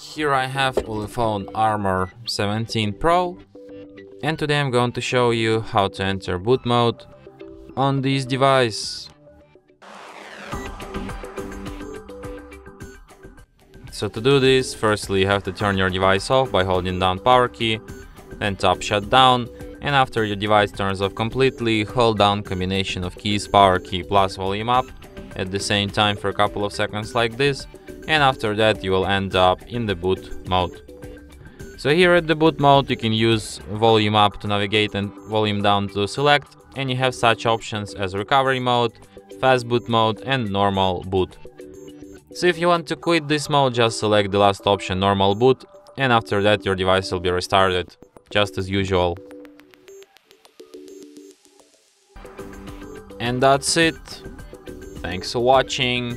Here I have Ulefone Armor 17 Pro and today I'm going to show you how to enter boot mode on this device. So to do this, firstly you have to turn your device off by holding down power key, then tap shutdown, and after your device turns off completely, hold down combination of keys power key plus volume up at the same time for a couple of seconds like this, and after that you will end up in the boot mode. So here at the boot mode you can use volume up to navigate and volume down to select, and you have such options as recovery mode, fast boot mode and normal boot. So if you want to quit this mode, just select the last option normal boot and after that your device will be restarted, just as usual. And that's it. Thanks for watching.